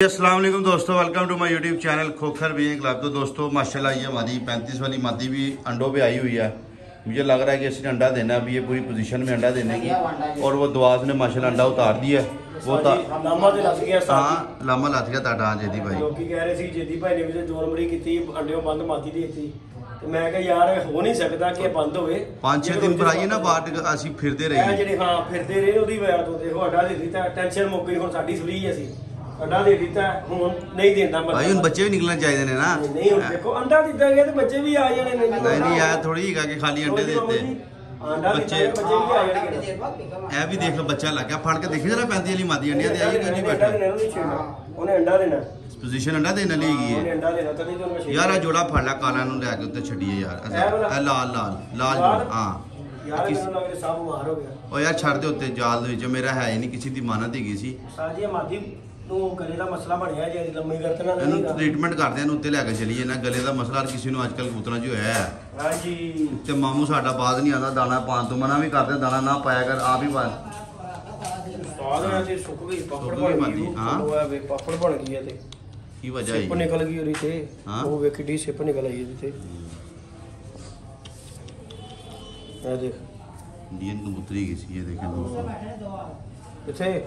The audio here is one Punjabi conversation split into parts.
अस्सलाम वालेकुम दोस्तों welcome to my YouTube channel Khokhar भी क्लब तो दोस्तों माशाल्लाह ये हमारी पैंतीस वाली मादी भी अंडों पे आई हुई है मुझे लग रहा है कि इसने अंडा देना है अभी ये पूरी पोजीशन में अंडा देने की और वो दुआस ने माशाल्लाह अंडा उतार दिया है वो ता ਲਾਮਾ ਤੇ ਲੱਗ ਗਿਆ ਸਾਥ हाँ लामा लत गया ताडा हाँ जेदी भाई ਲੋਕੀ ਕਹਿ ਰਹੇ ਸੀ ਜੇਦੀ ਭਾਈ ਨੇ ਵੀ ਤੇ ਜੋਰ ਮੜੀ ਕੀਤੀ ਅੰਡਿਓ ਬੰਦ ਮਾਤੀ ਦੀ ਦਿੱਤੀ ਤੇ ਮੈਂ ਕਿਹਾ ਯਾਰ ਇਹ ਹੋ ਨਹੀਂ ਸਕਦਾ ਕਿ ਇਹ ਬੰਦ ਹੋਵੇ पाँच छः दिन पर आइए ना बाट ਅਸੀਂ ਫਿਰਦੇ ਇਹ ਰਹੀਏ ਜਿਹੜੇ ਹਾਂ ਫਿਰਦੇ ਰਹੇ ਉਹਦੀ ਵਜ੍ਹਾ ਤੋਂ ਦੇਖੋ ਅੱਡਾ ਦੇ ਦਿੱਤਾ ਟੈਨਸ਼ਨ ਮੁੱਕ ਗਈ ਹੁਣ ਸਾਡੀ ਫਰੀ ਅਸੀਂ ਅੱਡਾ ਦੇ ਦਿੱਤਾ ਹੁਣ ਨਹੀਂ ਦਿੰਦਾ ਮਤਲਬ ਭਾਈ ਹੁਣ ਬੱਚੇ ਵੀ ਨਿਕਲਣੇ ਚਾਹੀਦੇ ਨੇ ਨਾ। ਨਹੀਂ ਹੁਣ ਦੇਖੋ ਅੰਡਾ ਦਿੱਤਾ ਗਿਆ ਤੇ ਬੱਚੇ ਵੀ ਆ ਜਾਣੇ ਨੇ ਨਹੀਂ ਨਹੀਂ ਇਹ ਥੋੜੀ ਹੈਗਾ ਕਿ ਖਾਲੀ ਅੰਡੇ ਦੇਤੇ। ਅੰਡਾ ਦਿੱਤਾ ਬੱਚੇ- ਬੱਚੇ ਵੀ ਆ ਜਾਣਗੇ। ਇਹ ਵੀ ਦੇਖ ਲਓ ਬੱਚਾ ਲੱਗ ਗਿਆ। ਫੜ ਕੇ ਦੇਖੀ ਜਰਾ ਪੈਂਤੀ ਵਾਲੀ ਮਾਦੀ ਅੰਡਿਆਂ ਤੇ ਆਈ ਕਿ ਨਹੀਂ ਬੈਠਾ ਉਹਨੂੰ ਅੰਡਾ ਦੇਣਾ। ਪੋਜੀਸ਼ਨ ਅੰਡਾ ਦੇਣ ਲਈ ਹੈਗੀ ਉਹਨੇ ਹੈ ਅੰਡਾ ਦੇਣਾ ਤਦੇ ਤੁਹਾਨੂੰ ਮੈਂ ਯਾਰ ਆ ਜੋੜਾ ਫੜ ਲੈ ਕਾਲਾ ਨੂੰ ਲੈ ਕੇ ਉੱਤੇ ਛੱਡੀਏ ਯਾਰ। ਇਹ ਲਾਲ ਲਾਲ ਲਾਲ ਜੋੜਾ ਹਾਂ। ਯਾਰ ਸਾਹ ਬਿਮਾਰ ਹੋ ਗਿਆ। ਉਹ ਯਾਰ ਛੱਡ ਦੇ ਉੱਤੇ ਜਾਲ ਦੇ ਵਿੱਚ। ਮੇਰਾ ਹੈ ਹੀ ਨਹੀਂ ਕਿਸੇ ਦੀ ਮਾਨਤ ਹੈਗੀ ਸੀ। ਸਾਜੀ ਮਾਦੀ ਨੂੰ ਗਲੇ ਦਾ ਮਸਲਾ ਬਣਿਆ ਜੇ ਲੰਮੀ ਗਰਦਨ ਨਾਲ ਇਹਨੂੰ ਨਹੀਂ ਟ੍ਰੀਟਮੈਂਟ ਕਰਦੇ ਇਹਨੂੰ ਉੱਤੇ ਲੈ ਕੇ ਚਲੀਏ ਨਾ ਗਲੇ ਦਾ ਮਸਲਾ ਹਰ ਕਿਸੇ ਨੂੰ ਅੱਜਕੱਲ ਕਬੂਤਰਾਂ 'ਚ ਹੋਇਆ ਹੈ। ਹਾਂਜੀ। ਤੇ ਮਾਮੂ ਸਾਡਾ ਬਾਜ਼ ਨਹੀਂ ਆਉਂਦਾ ਦਾਣਾ ਪਾਣ ਤੋਂ ਮਨਾ ਵੀ ਕਰਦੇ ਦਾਣਾ ਨਾ ਪਾਇਆ ਕਰ ਆਪ ਹੀ ਪਾ ਹੈ ਤੇ ਸੁੱਕ ਗਈ ਪਾਪੜ ਸੁੱਕ ਗਈ ਬਣ ਮਾਦੀ, ਗਈ ਹਾਂ। ਉਹ ਵੇ ਪਾਪੜ ਬਣ ਗਈ ਹੈ ਤੇ ਕੀ ਵਜ੍ਹਾ ਸਿਪ ਹੈ ਨਿਕਲ ਗਈ ਉਹਦੀ ਤੇ ਹਾਂ। ਉਹ ਵੇਖੀ ਡੀ ਸਿਪ ਨਿਕਲ ਆਈ ਇਹਦੀ ਤੇ। ਇਹ ਦੇਖ। ਇੰਡੀਅਨ ਕਬੂਤਰੀ ਗਈ ਸੀ ਇਹ ਦੇਖੋ ਦੋਸਤੋ ਕਿੱਥੇ?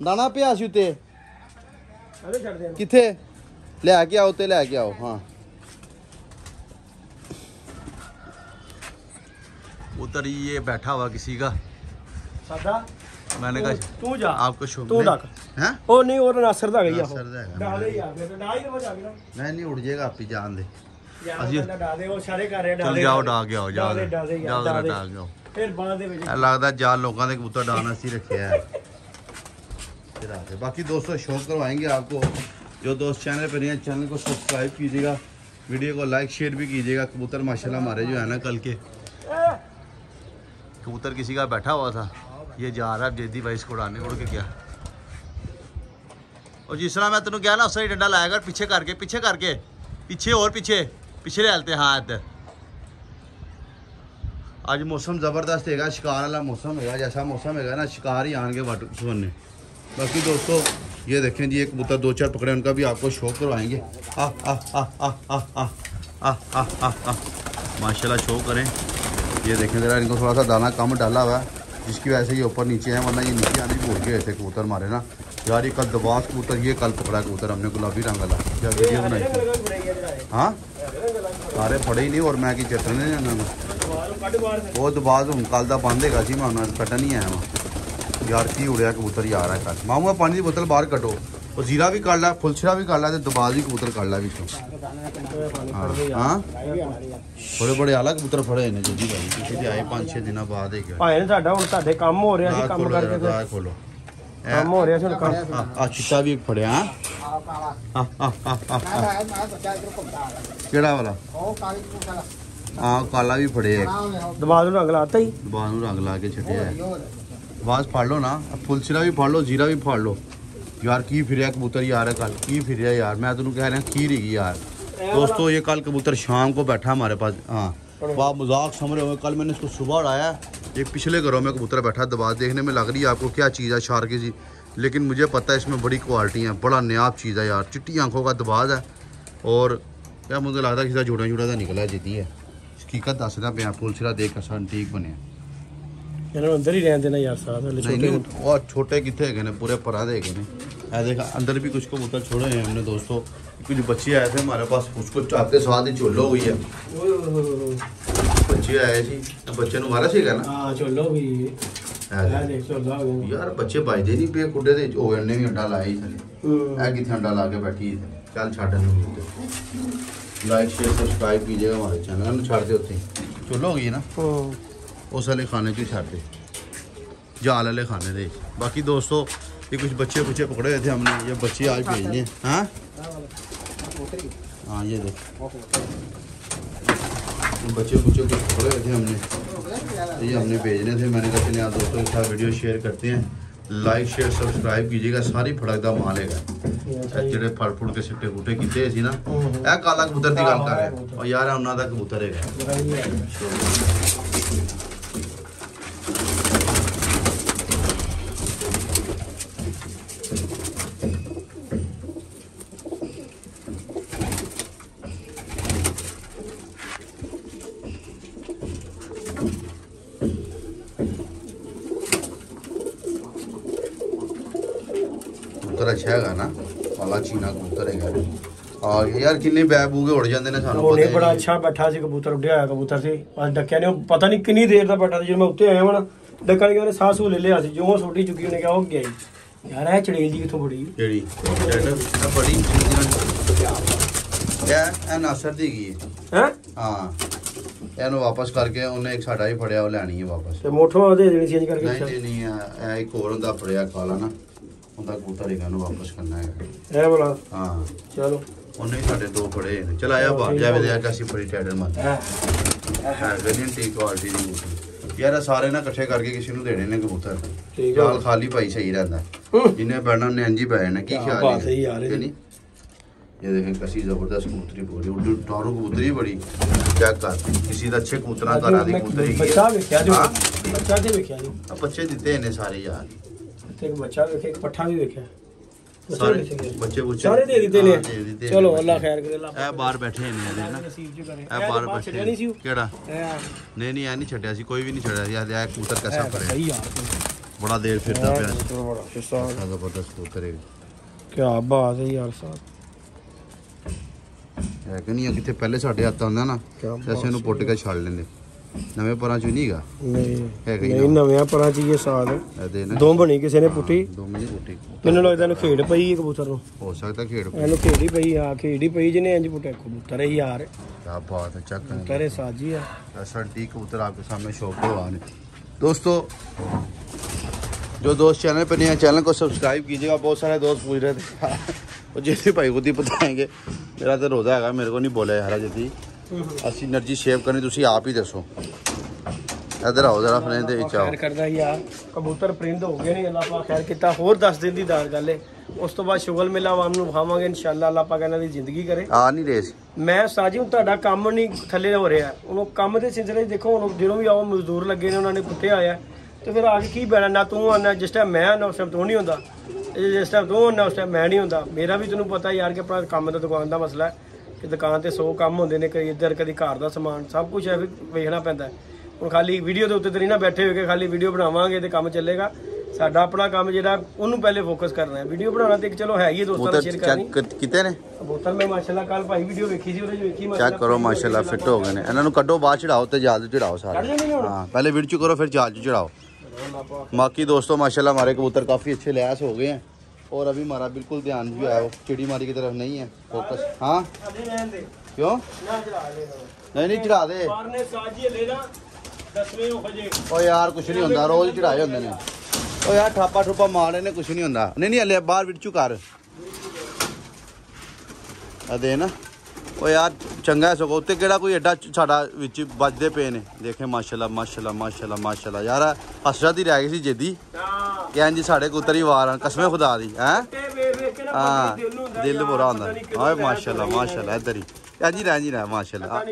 ਦਾਣਾ ਪਿਆ ਸੀ ਉੱਤੇ। ਅਰੇ ਛੱਡ ਦੇ ਕਿੱਥੇ? ਲੈ ਕੇ ਆਓ ਤੇ ਲੈ ਕੇ ਆਓ ਹਾਂ। उधर ही ये बैठा हुआ किसी का ਸਾਡਾ? मैंने कहा ਤੂੰ ਜਾ। आपको शोभा ਤੂੰ ਡੱਕ। हैं ਉਹ ਨਹੀਂ ਉਹ ਨਾਸਰ ਦਾ ਗਈ ਆ ਉਹ। ਦਾ ਹੈਗਾ। ਡਾਲੇ ਯਾਰ ਫਿਰ ਡਾਈ ਨਾ ਜਾ ਕੇ ਨਾ। ਨਹੀਂ ਨਹੀਂ ਉੜ ਜਾਏਗਾ ਆਪੀ ਜਾਣ ਦੇ। ਯਾਰ ਉਹ ਬੰਦਾ ਡਾਲੇ ਉਹ ਸਾਰੇ ਕਰ ਰਿਹਾ ਚਲ ਜਾਓ ਡਾ ਕੇ ਆਓ ਜਾ ਡਾਲੇ ਡਾਲੇ ਯਾਰ ਜਾ ਡਾ ਫਿਰ ਬਾਅਦ ਦੇ ਵਿੱਚ ਲੱਗਦਾ ਜਾਲ ਲੋਕਾਂ ਦੇ ਕਬੂਤਰ ਡਾਣਾ ਸੀ ਰੱਖਿਆ ਹੈ। दिलाते बाकी दोस्तों शो करवाएँगे आपको। जो दोस्त चैनल पर नहीं है चैनल को सब्सक्राइब कीजिएगा वीडियो को लाइक शेयर भी कीजिएगा। कबूतर माशाल्लाह हमारे जो है ना कल के। कबूतर किसी का बैठा हुआ था। ये जा रहा है जेदी भाई इसको उड़ाने, उड़ के क्या? और जिस तरह मैं तेन कहना उस तरह डंडा लाया कर, पीछे करके पीछे करके। पीछे और पीछे पिछले हलते आते हाँ इधर आज मौसम ज़बरदस्त है शिकार वाला मौसम है जैसा मौसम है ना, शिकार ही आन के वाटर सुनने बाकी दोस्तों ये देखें जी एक कबूतर दो चार पकड़े उनका भी आपको शौक करवाएँगे। आह आह आह आह आह आह आह आह माशाल्लाह शो करें। ये देखें ज़रा इनको थोड़ा सा दाना कम डाला हुआ है जिसकी वजह से ये ऊपर नीचे हैं वरना ये नीचे आने भी भूल गए थे कबूतर मारे ना। यार ये कल दबास कबूतर ये कल पकड़ा कबूतर हमने गुलाबी रंग वाला। वीडियो बनाई थी? हाँ? सारे फड़े ही नहीं और मैं कि चेतने वो दबास तो हूँ कल का बंद है जी मैं कट्टा नहीं आया वहाँ ਯਾਰ ਕੀ ਉੜਿਆ ਕਬੂਤਰ ਯਾਰ ਆ ਕੱਲ ਮਾਮੂ ਆਹ ਪਾਣੀ ਦੀ ਬੋਤਲ ਬਾਹਰ ਕੱਢੋ। ਉਹ ਜ਼ੀਰਾ ਵੀ ਕੱਢ ਲੈ ਫੁਲਛਰਾ ਵੀ ਕੱਢ ਲੈ ਤੇ ਦਬਾਅ ਵੀ ਕਬੂਤਰ ਕੱਢ ਲੈ ਵਿੱਚੋਂ। ਹਾਂ। ਹਾਂ? ਬੜੇ ਬੜੇ ਆਲਾ ਕਬੂਤਰ ਫੜੇ ਨੇ ਜੀ ਭਾਈ। ਕਿਸੇ ਦੇ ਆਏ 5-6 ਦਿਨਾਂ ਬਾਅਦ ਹੀ ਗਿਆ ਭਾਵੇਂ ਸਾਡਾ ਹੁਣ ਤੁਹਾਡੇ ਕੰਮ ਹੋ ਰਿਹਾ ਸੀ ਕੰਮ ਕਰਕੇ ਫਿਰ। ਆ ਖੋਲੋ। ਕੰਮ ਹੋ ਰਿਹਾ ਸੀ ਹੁਣ ਕੰਮ। ਆ ਆ ਚਿੱਟਾ ਵੀ ਫੜਿਆ। ਹਾਂ ਆ ਆ ਆ ਆ ਕਿਹੜਾ ਵਾਲਾ? ਆ ਕਾਲਾ ਵੀ ਫੜਿਆ ਦਬਾਅ ਨੂੰ ਰੰਗ ਲਾਤਾ ਹੀ। ਦਬਾਅ ਨੂੰ ਰੰਗ ਲਾ ਕੇ ਛੱਡਿਆ। आवाज़ फाड़ लो ना। अब भी फाड़ लो, जीरा भी फाड़ लो। यार, की फिर कबूतर यार है कल? की फिर यार? मैं तेन कह रहा, की ही यार? दोस्तों, ये कल कबूतर शाम को बैठा हमारे पास। हाँ। वाह आप मज़ाक समझ रहे हो, कल मैंने इसको सुबह उड़ाया। ये पिछले घरों में कबूतर बैठा दबा देखने में लग रही है आपको क्या चीज़ है शार की जी? लेकिन मुझे पता है इसमें बड़ी क्वालिटी है, बड़ा नयाब चीज़ है यार। चिट्टी आँखों का दबाज है। और क्या मुझे लगता है किसी जुड़ा जुड़ा सा निकला जीती है। हकीकत दस रहा पे फुलसरा देख कर ठीक बने ਇਹਨਾਂ ਨੂੰ ਅੰਦਰ ਹੀ ਰਹਿਣ ਦੇਣਾ ਯਾਰ ਸਾਹ ਹਲੇ नहीं छोटे नहीं और छोटे कितने है ने पूरे परा दे गए ने देखा अंदर भी कुछ कबूतर छोड़े हैं हमने दोस्तों कुछ बच्चे आए थे हमारे पास उसको चाहते स्वाद ही झोलो हुई है बच्चे आए जी बच्चे ਨੂੰ ਮਾਰਾ ਸੀਗਾ ਨਾ ਹਾਂ ਚੋਲੋ ਵੀ ਇਹ ਦੇਖ ਚੋਲਾ ਹੋ ਯਾਰ ਬੱਚੇ ਵੱਜਦੇ ਨਹੀਂ ਪਏ ਕੁੱਡੇ ਦੇ ਉਹ ਇਹਨੇ ਵੀ ਅੰਡਾ ਲਾਇਆ ਹੀ ਥਲੇ ਇਹ ਕਿੱਥੇ ਅੰਡਾ ਲਾ ਕੇ ਬੈਠੀ ਹੈ ਚੱਲ ਛੱਡ ਨੂੰ ਲਾਈਕ ਸ਼ੇਅਰ ਸਬਸਕ੍ਰਾਈਬ कीजिएगा हमारे चैनल ਨੂੰ ਛੱਡ ਦਿਓ ਉੱਤੇ ਚੋਲੋ ਹੋ ਗਈ ਨਾ ਹਾਂ ਉਸ ਵਾਲੇ ਖਾਣੇ 'ਚ ਹੀ ਛੱਡ ਦੇ ਜਾਲ ਵਾਲੇ ਖਾਣੇ ਦੇ ਬਾਕੀ ਦੋਸਤੋ ये कुछ बच्चे बच्चे पकड़े हुए थे हमने ये बच्चे आज भेजने हैं हाँ हाँ ये देख ये बच्चे बच्चे कुछ पकड़े हुए थे हमने ये हमने भेजने थे मैंने कहा चलिए आप दोस्तों के साथ वीडियो शेयर करते हैं ਲਾਈਕ ਸ਼ੇਅਰ ਸਬਸਕ੍ਰਾਈਬ ਕੀਜੀਏਗਾ ਸਾਰੀ ਫੜਕ ਦਾ ਮਾਲ ਹੈਗਾ ਇਹ ਜਿਹੜੇ ਫੜ ਫੁੜ ਕੇ ਸਿੱਟੇ ਫੁੱਟੇ ਕੀਤੇ ਸੀ ਨਾ ਇਹ ਕਾਲਾ ਕਬੂਤਰ ਦੀ ਗੱਲ ਕਰ ਰਿਹਾ ਉਹ ਯਾਰ ਇਹ ਉਹਨਾਂ ਦਾ ਕਬੂਤਰ ਹੈਗਾ ਕਬੂਤਰ ਅੱਛਾ ਹੈਗਾ ਨਾ ਕਾਲਾ ਚੀਨਾ ਕਬੂਤਰ ਹੈਗਾ। ਆ ਯਾਰ ਕਿੰਨੇ ਬੈ ਬੂਗੇ ਉੜ ਜਾਂਦੇ ਨੇ ਸਾਨੂੰ ਉਹਨੇ ਪਤਾ ਹੀ ਬੜਾ। ਅੱਛਾ ਬੈਠਾ ਸੀ ਕਬੂਤਰ ਉੱਡਿਆ ਹੋਇਆ ਕਬੂਤਰ ਸੀ। ਅੱਜ ਡੱਕਿਆ ਨੇ ਉਹ ਪਤਾ ਨਹੀਂ ਕਿੰਨੀ ਦੇਰ ਦਾ ਬੈਠਾ ਸੀ ਜਦੋਂ ਮੈਂ ਉੱਤੇ ਆਇਆ ਵਾਂ ਡੱਕਣ ਗਿਆ ਉਹਨੇ ਸਾਹ ਸੂ ਲੈ ਲਿਆ ਸੀ ਜਿਉਂ ਛੋਟੀ ਚੁੱਕੀ ਉਹਨੇ ਕਿਹਾ ਉਹ ਗਿਆ ਜੀ ਯਾਰ ਇਹ ਚੜੇਲ ਜੀ ਕਿੱਥੋਂ ਬੜੀ? ਡੈਡ ਇਹ ਬੜੀ ਇਹ ਇਹ ਨਾਸਰ ਦੀ ਗਈ ਹੈ। ਹੈ? ਹਾਂ। ਇਹਨੂੰ ਵਾਪਸ ਕਰਕੇ ਉਹਨੇ ਇੱਕ ਸਾਡਾ ਹੀ ਫੜਿਆ ਉਹ ਲੈਣੀ ਹੈ ਵਾਪਸ। ਤੇ ਮੋਠੋ ਦੇ ਦੇਣੀ ਚੇਂਜ ਕਰਕੇ ਨਹੀਂ ਨਹੀਂ ਨਹੀਂ ਇਹ- ਇੱਕ ਹੋਰ ਹੁੰਦਾ ਫੜਿਆ ਕਾਲਾ ਨਾ ਉਹਦਾ ਕਬੂਤਰ ਹੈਗਾ ਉਹਨੂੰ ਵਾਪਸ ਕਰਨਾ ਹੈ ਇਹ ਵਾਲਾ? ਹਾਂ। ਚਲੋ। ਉਹਨੇ ਸਾਡੇ ਦੋ ਫੜੇ ਨੇ। ਚਲ ਆਇਆ ਬਾਹਰ ਜਾਵੇ ਦੇ ਆ ਅਸੀਂ ਫੜੀ ਟੈਡਰ ਮੰਨ ਹੈ। ਵੈਰੀਐਂਟ ਟੀ ਕੁਆਲਿਟੀ ਦੀ ਕਬੂਤਰ। ਯਾਰ ਸਾਰੇ ਨਾ ਇਕੱਠੇ ਕਰਕੇ ਕਿਸੇ ਨੂੰ ਦੇਣੇ ਨੇ ਕਬੂਤਰ। ਠੀਕ ਹੈ। ਨਾਲ ਖਾਲੀ ਭਾਈ ਸਹੀ ਰਹਿੰਦਾ। ਜਿੰਨੇ ਬੈਠਣਾ ਨੇ ਪੈ ਜਾਣਾ ਕੀ ਖਿਆਲ ਬਾਤ ਹੈ ਯਾਰ ਕਿ ਇਹਦੀ। ਨਹੀਂ? ਇਹ ਦੇਖੇ ਕਸੀ ਜ਼ਬਰਦਸਤ ਕਬੂਤਰੀ ਪੂਰੀ ਉੱਡੂ ਟਾਰੂ ਕਬੂਤਰੀ ਬੜੀ ਚੈੱਕ ਕਰ। ਕਿਸੇ ਦਾ ਅੱਛੇ ਕਬੂਤਰਾਂ ਘਰਾਂ ਦੀ ਕਬੂਤਰੀ ਬੱਚਾ ਵੇਖਿਆ ਜੋ। ਹਾਂ। ਬੱਚਾ ਤੇ ਵੇਖਿਆ ਜੋ। ਆ ਬੱਚੇ ਦਿੱਤੇ ਨੇ ਸਾਰੇ ਯਾਰ। ਇੱਕ ਬੱਚਾ ਵੇਖਿਆ ਇੱਕ ਪੱਠਾ ਵੀ ਵੇਖਿਆ। ਸਾਰੇ। ਬੱਚੇ ਬੁੱਚੇ ਸਾਰੇ ਦੇ ਦਿੱਤੇ ਨੇ। ਚਲੋ। ਅੱਲਾ ਖੈਰ ਕਰੇ ਅੱਲਾ ਇਹ ਬਾਹਰ ਬੈਠੇ ਨੇ ਇਹਦੇ ਨਾ। ਨਸੀਬ ਚ ਕਰੇ। ਇਹ ਬਾਹਰ ਬੈਠੇ ਛੱਡਿਆ ਨਹੀਂ ਸੀ ਉਹ। ਕਿਹੜਾ? ਇਹ ਨਹੀਂ ਨਹੀਂ ਇਹ ਨਹੀਂ ਛੱਡਿਆ ਸੀ ਕੋਈ ਵੀ ਨਹੀਂ ਛੱਡਿਆ ਸੀ। ਯਾਰ ਇਹ ਕਬੂਤਰ ਕੈਸਾ ਫੜਿਆ ਸਹੀ ਯਾਰ ਬੜਾ ਦੇਰ ਫਿਰਦਾ ਪਿਆ ਸੀ। ਬੜਾ ਜ਼ਬਰਦਸਤ ਕਬੂਤਰ ਹੈ। ਕੀ ਬਾਤ ਹੈ ਯਾਰ ਸਾਹਿਬ। ਹੈ ਕਿ ਨਹੀਂ ਇਹ ਕਿਤੇ ਪਹਿਲੇ ਸਾਡੇ ਹੱਥ ਆਉਂਦਾ ਨਾ ਕਿਆ ਤੇ ਅਸੀਂ ਇਹਨੂੰ ਪੁੱਟ ਕੇ ਛੱਡ ਲੈਂਦੇ ਨਵੇਂ ਪਰਾਂ ਚ ਵੀ ਨਹੀਂਗਾ ਨਹੀਂ ਹੈਗਾ ਹੀ ਨਹੀਂ ਨਾ। ਨਵਿਆਂ ਪਰਾਂ ਚ ਹੀ ਇਹ ਸਾਲ ਇਹਦੇ ਨਾ ਦੋ ਬਣੀ ਕਿਸੇ ਨੇ ਪੁੱਟੀ ਦੋ ਮਿੰਟ ਪੁੱਟੀ ਮੈਨੂੰ ਲੱਗਦਾ ਇਹਨੂੰ ਖੇਡ ਪਈ ਹੈ ਕਬੂਤਰ ਨੂੰ ਹੋ ਸਕਦਾ ਖੇਡ ਇਹਨੂੰ ਖੇਡੀ ਪਈ ਆ ਖੇਡੀ ਪਈ ਜਿਹਨੇ ਇੰਜ ਪੁੱਟਿਆ ਕਬੂਤਰ ਹੈ ਯਾਰ क्या बात है चेक करें ਕਬੂਤਰ ਇਹ ਸਾਜੀ ਆ ऐसा डी कबूतर आपके सामने शौक के वाहन है दोस्तों जो दोस्त चैनल पर नहीं है चैनल को सब्सक्राइब कीजिएगा बहुत सारे दोस्त पूछ रहे थे ਉਹ ਜੇਸੀ ਭਾਈ ਖੁਦ ਪਤਾਏਗੇ ਮੇਰਾ ਤਾਂ ਰੋਜ਼ਾ ਹੈਗਾ ਮੇਰੇ ਕੋ ਨਹੀਂ ਬੋਲਿਆ ਯਾਰ ਜੇਸੀ ਅਸੀਂ એનર્ਜੀ ਸ਼ੇਵ ਕਰਨੀ ਤੁਸੀਂ ਆਪ ਹੀ ਦੱਸੋ। ਇਧਰ ਆਓ ਜਰਾ ਫਰੇਂ ਦੇ ਵਿੱਚ ਆਓ। ਖੈਰ ਕਰਦਾ ਯਾਰ ਕਬੂਤਰ ਪ੍ਰਿੰਦ ਹੋ ਗਏ ਨੇ ਅੱਲਾਹ ਪਾਕ ਖੈਰ ਕੀਤਾ। ਹੋਰ 10 ਦਿਨ ਦੀ ਦਾਰ ਗੱਲ ਏ। ਉਸ ਤੋਂ ਬਾਅਦ ਸ਼ੁਗਲ ਮੇਲਾ ਆਵਾਮ ਨੂੰ ਖਾਵਾਂਗੇ ਇਨਸ਼ਾਅੱਲਾ ਅੱਲਾਹ ਪਾਕ ਇਹਨਾਂ ਦੀ ਜ਼ਿੰਦਗੀ ਕਰੇ। ਆ ਨਹੀਂ ਰਹੇ ਸੀ। ਮੈਂ ਸਾਜੀ ਹੁਣ ਤੁਹਾਡਾ ਕੰਮ ਨਹੀਂ ਥੱਲੇ ਹੋ ਰਿਹਾ। ਉਹ ਕੰਮ ਦੇ ਸਿਲਸਿਲੇ ਦੇਖੋ ਹੁਣ ਜਦੋਂ ਵੀ ਆਓ ਮਜ਼ਦੂਰ ਲੱਗੇ ਨੇ ਉਹਨਾਂ ਨੇ ਕੁੱਤੇ ਆਇਆ ਤੇ ਫਿਰ ਆ ਕੇ ਕੀ ਬੈਣਾ? ਨਾ ਤੂੰ ਆਣਾ ਜਿਸ ਟਾਈਮ ਮੈਂ ਨਾ ਉਸ ਟਾਈਮ ਤੂੰ ਨਹੀਂ ਹੁੰਦਾ ਜਿਸ ਟਾਈਮ ਦੋ ਨਾ ਉਸ ਟਾਈਮ ਮੈਂ ਨਹੀਂ ਹੁੰਦਾ। ਮੇਰਾ ਵੀ ਤੈਨੂੰ ਪਤਾ ਯਾਰ ਕਿ ਆਪਣਾ ਕੰਮ ਦਾ ਦੁਕਾਨ ਦਾ ਮਸਲਾ ਕਿ ਦੁਕਾਨ ਤੇ 100 ਕੰਮ ਹੁੰਦੇ ਨੇ ਕਦੀ ਇੱਧਰ ਕਦੀ ਘਰ ਦਾ ਸਮਾਨ ਸਭ ਕੁਝ ਹੈ ਵੇਖਣਾ ਪੈਂਦਾ ਹੁਣ ਖਾਲੀ ਵੀਡੀਓ ਦੇ ਉੱਤੇ ਤੇ ਨਾ ਬੈਠੇ ਹੋਗੇ ਖਾਲੀ ਵੀਡੀਓ ਬਣਾਵਾਂਗੇ ਤੇ ਕੰਮ ਚੱਲੇਗਾ। ਸਾਡਾ ਆਪਣਾ ਕੰਮ ਜਿਹੜਾ ਉਹਨੂੰ ਪਹਿਲੇ ਫੋਕਸ ਕਰਨਾ ਹੈ। ਵੀਡੀਓ ਬਣਾਉਣਾ ਤੇ ਚਲੋ ਹੈ ਹੀ ਦੋਸਤਾਂ ਨਾਲ ਸ਼ੇਅਰ ਕਰਨੀ। ਬੋਤਲ ਮੈਂ ਮਾਸ਼ਾਅੱਲਾ ਕੱਲ ਭਾਈ ਵੀਡੀਓ ਵੇਖੀ ਸੀ ਉਹਦੇ ਵੇਖੀ ਮਾਸ਼ਾਅੱਲਾ ਚੈੱਕ ਕਰੋ ਮਾਸ਼ਾਅੱਲਾ ਫਿੱਟ ਹੋ ਗਏ ਨੇ। ਇਹਨਾਂ ਨੂੰ ਕੱਢੋ ਬਾਅਦ ਚੜਾਓ ਤੇ ਜਾਲ ਚੜਾਓ ਸਾਰੇ। ਹਾਂ ਪਹਿਲੇ ਵੀਡੀਓ ਕਰੋ ਫਿਰ ਜਾਲ ਚੜਾਓ। बाकी दोस्तों, माशाल्लाह हमारे कबूतर काफ़ी अच्छे लयास हो गए हैं। और अभी हमारा बिल्कुल ध्यान भी आया वो चिड़ी मारी की तरफ़ नहीं है फोकस हाँ? क्यों? नहीं नहीं, चढ़ा दे। ओ यार, कुछ नहीं होता रोज चढ़ाए होंगे ने। ओ यार ठापा ठुपा मार लेने, कुछ नहीं होता नहीं नहीं हले बाहर बिटचू कर। दे ना। ਓ ਯਾਰ ਚੰਗਾ ਸਗੋ ਉੱਤੇ ਕਿਹੜਾ ਕੋਈ ਐਡਾ ਸਾਡਾ ਵਿੱਚ ਵੱਜਦੇ ਪਏ ਨੇ? ਦੇਖੇ ਮਾਸ਼ਾਅੱਲਾ ਮਾਸ਼ਾਅੱਲਾ ਮਾਸ਼ਾਅੱਲਾ ਮਾਸ਼ਾਅੱਲਾ। ਯਾਰ ਹਸਰਤ ਹੀ ਰਹਿ ਗਈ ਸੀ ਜਿੱਦੀ ਕਹਿਣ ਜੀ ਸਾਡੇ ਕਬੂਤਰ ਹੀ ਵਾਰ ਕਸਮੇ ਖੁਦਾ ਦੀ ਹੈ? ਹਾਂ ਦਿਲ ਬੁਰਾ ਹੁੰਦਾ। ਹਾਏ ਮਾਸ਼ਾਅੱਲਾ ਮਾਸ਼ਾਅੱਲਾ ਇੱਧਰ ਹੀ। ਇਹ ਜੀ ਰਹਿ ਜੀ ਰਹਿ ਮਾਸ਼ਾਅੱਲਾ।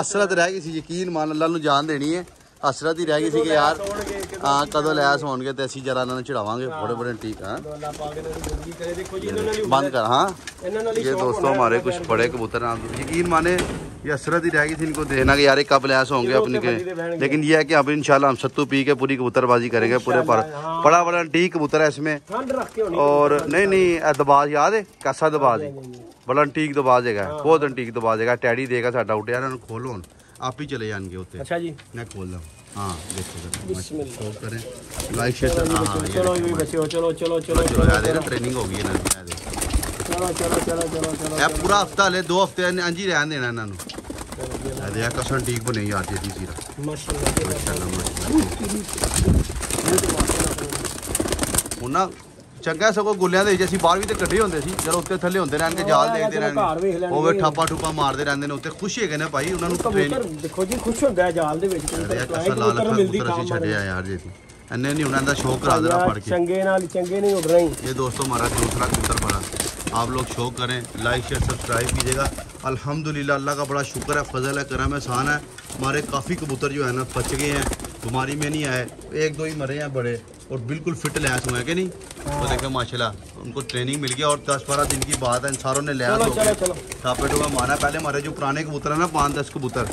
ਹਸਰਤ ਰਹਿ ਗਈ ਸੀ ਯਕੀਨ ਮੰਨ ਅੱਲਾ ਨੂੰ ਜਾਨ ਦੇਣੀ ਹੈ। ਹਸਰਤ ਹੀ ਰਹਿ ਗਈ ਸੀ ਕਿ ਯਾਰ ਸੌਣਗੇ ਕਿਦੋਂ ਹਾਂ ਕਦੋਂ ਲੈਸ ਹੋਣਗੇ ਤੇ ਅਸੀਂ ਜਰਾ ਇਹਨਾਂ ਨੂੰ ਚੜਾਵਾਂਗੇ ਬੜੇ ਬੜੇ ਠੀਕ ਹਾਂ ਅੱਲਾਹ ਪਾਕ ਇਹਨਾਂ ਦੀ ਜ਼ਿੰਦਗੀ ਕਰੇ ਦੇਖੋ ਜੀ ਇਹਨਾਂ ਨਾਲ ਹੀ बंद कर हाँ ਇਹਨਾਂ ਨਾਲ ਹੀ ये ਸ਼ੌਕ दोस्तों ਹੋਣਾ हमारे ਹੈ कुछ बड़े कबूतर हैं आप यकीन माने ये हसरत ही रह गई थी इनको देखना कि यार ये कब लैस होंगे ये अपने रोते के बंदी दे बहन लेकिन ये है कि अब इंशाल्लाह हम सत्तू पी के पूरी कबूतरबाजी करेंगे पूरे पर इंशाल्लाह, हाँ। बड़ा बड़ा ठीक कबूतर है इसमें ਠੰਡ ਰੱਖ ਕੇ ਹੋਣੀ और नहीं नहीं ये दबाज याद है कैसा दबाज है बड़ा अंटीक दबाज है बहुत अंटीक दबाज है टैडी देगा साडा उठे यार खोलो हुन आप ही चले जाएँगे होते अच्छा जी। मैं खोल रहा हूँ। हाँ पूरा हफ़्ता देना ਦੀ ਸੀਰਾ ਮਾਸ਼ਾਅੱਲਾ ਜੀ, ਮਾਸ਼ਾਅੱਲਾ ਮਾਸ਼ਾਅੱਲਾ ਹੁਣ ਨਾ ਚੰਗਾ ਸਗੋਂ ਗੁੱਲਿਆਂ ਦੇ ਵਿੱਚ ਅਸੀਂ ਬਾਹਰ ਵੀ ਤੇ ਕੱਢੇ ਹੁੰਦੇ ਸੀ ਜਦੋਂ ਉੱਤੇ ਥੱਲੇ ਹੁੰਦੇ ਰਹਿਣਗੇ ਜਾਲ ਹਾਂ, ਦੇਖਦੇ ਚਲੋ ਘਰ ਵੇਖ ਰਹਿਣਗੇ ਲੈਣਗੇ। ਉਹ ਵੇ ਠਾਪਾ ਠੁਪਾ ਮਾਰਦੇ ਰਹਿੰਦੇ ਨੇ ਉੱਤੇ ਖੁਸ਼ ਹੈਗੇ ਨੇ ਭਾਈ ਉਹਨਾਂ ਨੂੰ ਕਬੂਤਰ ਟ੍ਰੇਨ ਦੇਖੋ ਜੀ ਖੁਸ਼ ਹੁੰਦਾ ਹੈ ਜਾਲ ਦੇ ਵਿੱਚ ਕਬੂਤਰ ਯਾਰ ਫਲਾਈ ਕਸਾ ਲਾਲ ਕਬੂਤਰ ਨੂੰ ਅੱਖਾਂ ਮਿਲਦੀ ਕਬੂਤਰ ਅਸੀਂ ਖਾਮ ਛੱਡਿਆ ਯਾਰ ਜੀ ਇੰਨੇ ਨਹੀਂ ਉਹਨਾਂ ਦਾ ਸ਼ੌਕ ਕਰਾ ਦੇਣਾ यार, फड़ के चंगे नाल चंगे नहीं उड़ रही ये दोस्तों हमारा दूसरा कबूतर पड़ा आप लोग शौक करें लाइक शेयर सब्सक्राइब कीजिएगा अल्हम्दुलिल्लाह अल्लाह का बड़ा शुक्र है फजल है करम एहसान है हमारे काफ़ी कबूतर जो है ना बच गए हैं बीमारी में नहीं आए एक दो ही मरे हैं बड़े और बिल्कुल फिट लैस हुए हैं कि नहीं? तो देखें माशाल्लाह उनको ट्रेनिंग मिल गया और दस बारह दिन की बात है इन सारों ने लैस हो चलो गए। चलो टापे टोपे मारा पहले हमारे जो पुराने कबूतर है ना पाँच दस कबूतर